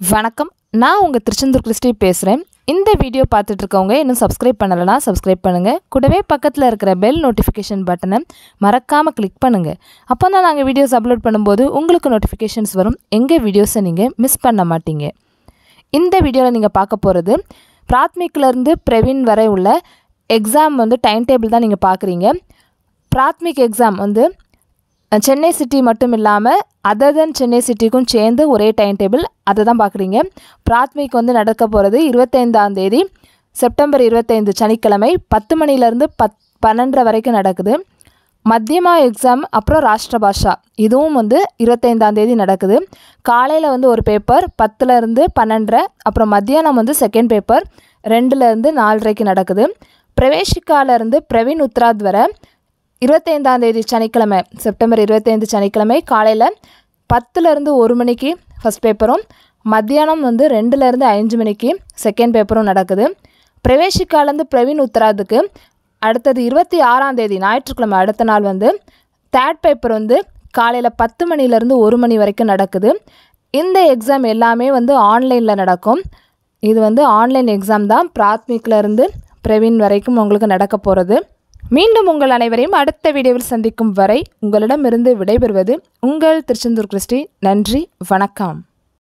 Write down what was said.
வணக்கம். நான் உங்கள் திருச்செந்தூர் கிறிஸ்டி பேசுகிறேன் இந்த வீடியோ பார்த்துட்டு இருக்கவங்க இன்னும் சப்ஸ்கிரைப் பண்ணலைன்னா சப்ஸ்கிரைப் பண்ணுங்கள் கூடவே பக்கத்தில் இருக்கிற பெல் நோட்டிஃபிகேஷன் பட்டனை மறக்காமல் கிளிக் பண்ணுங்கள் அப்போ தான் நாங்கள் வீடியோஸ் அப்லோட் பண்ணும்போது உங்களுக்கு நோட்டிஃபிகேஷன்ஸ் வரும். எங்கள் வீடியோஸை நீங்கள் மிஸ் பண்ண மாட்டீங்க. இந்த வீடியோவில் நீங்கள் பார்க்க போகிறது பிராத்மிக்லேருந்து பிரவீன் வரை உள்ள எக்ஸாம் வந்து டைம் டேபிள் தான் நீங்கள் பார்க்குறீங்க. பிராத்மிக் எக்ஸாம் வந்து சென்னை சிட்டி மட்டும் இல்லாமல் அதர் தென் சென்னை சிட்டிக்கும் சேர்ந்து ஒரே டைம் டேபிள் அதை தான் பார்க்குறீங்க. பிராத்மிக் வந்து நடக்க போகிறது இருபத்தைந்தாம் தேதி செப்டம்பர் இருபத்தைந்து சனிக்கிழமை பத்து மணிலேருந்து பத் பன்னெண்டரை வரைக்கும் நடக்குது. மத்தியமா எக்ஸாம் அப்புறம் ராஷ்டிர பாஷா. இதுவும் வந்து இருபத்தைந்தாம் தேதி நடக்குது. காலையில் வந்து ஒரு பேப்பர் பத்துலேருந்து பன்னெண்டரை அப்புறம் மத்தியானம் வந்து செகண்ட் பேப்பர் ரெண்டுலேருந்து நாலரைக்கு நடக்குது. பிரவேஷிக்காலேருந்து பிரவீன் உத்ராத் வரை இருபத்தைந்தாம் தேதி சனிக்கிழமை செப்டம்பர் இருபத்தைந்து சனிக்கிழமை காலையில் பத்துலேருந்து ஒரு மணிக்கு ஃபஸ்ட் பேப்பரும் மத்தியானம் வந்து ரெண்டுலேருந்து அஞ்சு மணிக்கு செகண்ட் பேப்பரும் நடக்குது. பிரவேசிக்காலேருந்து பிரவீன் உத்தராதுக்கு அடுத்தது இருபத்தி ஆறாம் தேதி ஞாயிற்றுக்கிழமை அடுத்த நாள் வந்து தேர்ட் பேப்பர் வந்து காலையில் பத்து மணிலேருந்து ஒரு மணி வரைக்கும் நடக்குது. இந்த எக்ஸாம் எல்லாமே வந்து ஆன்லைனில் நடக்கும். இது வந்து ஆன்லைன் எக்ஸாம் தான் பிராத்மிக்லேருந்து பிரவீன் வரைக்கும் உங்களுக்கு நடக்க போகிறது மீண்டும் உங்கள் அனைவரையும் அடுத்த வீடியோவில் சந்திக்கும் வரை உங்களிடமிருந்து விடைபெறுவது உங்கள் திருச்செந்தூர் கிறிஸ்டி. நன்றி வணக்கம்.